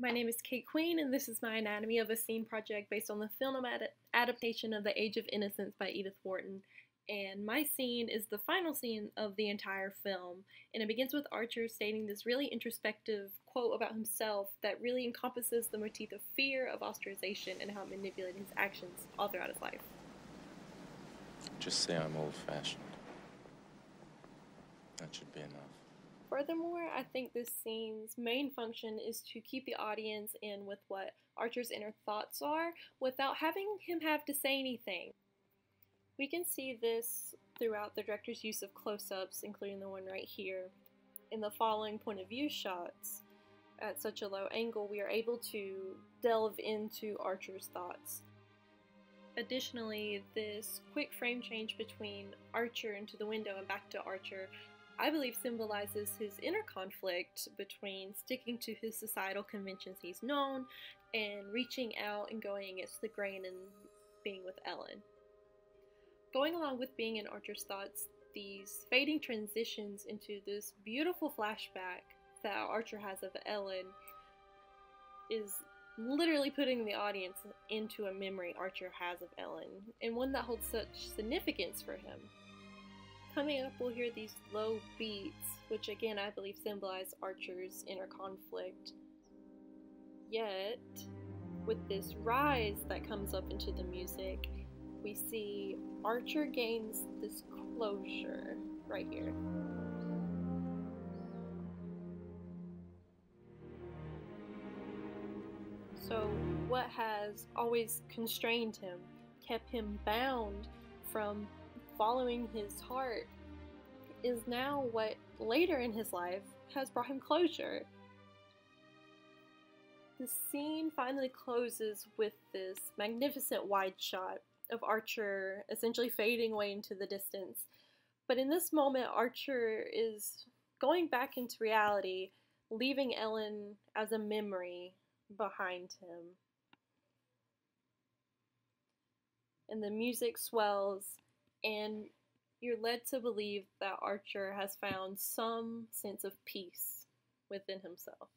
My name is Kate Queen, and this is my Anatomy of a Scene project based on the film ad- adaptation of The Age of Innocence by Edith Wharton. And my scene is the final scene of the entire film, and it begins with Archer stating this really introspective quote about himself that really encompasses the motif of fear, of ostracization, and how it manipulated his actions all throughout his life. Just say I'm old fashioned. That should be enough. Furthermore, I think this scene's main function is to keep the audience in with what Archer's inner thoughts are without having him have to say anything. We can see this throughout the director's use of close ups, including the one right here. In the following point of view shots, at such a low angle, we are able to delve into Archer's thoughts. Additionally, this quick frame change between Archer into the window and back to Archer I believe symbolizes his inner conflict between sticking to his societal conventions he's known and reaching out and going against the grain and being with Ellen. Going along with being in Archer's thoughts, these fading transitions into this beautiful flashback that Archer has of Ellen is literally putting the audience into a memory Archer has of Ellen, and one that holds such significance for him. Coming up, we'll hear these low beats, which again I believe symbolize Archer's inner conflict. Yet, with this rise that comes up into the music, we see Archer gains this closure right here. So, what has always constrained him, kept him bound from following his heart is now what later in his life has brought him closure. The scene finally closes with this magnificent wide shot of Archer essentially fading away into the distance. But in this moment, Archer is going back into reality, leaving Ellen as a memory behind him. And the music swells and you're led to believe that Archer has found some sense of peace within himself.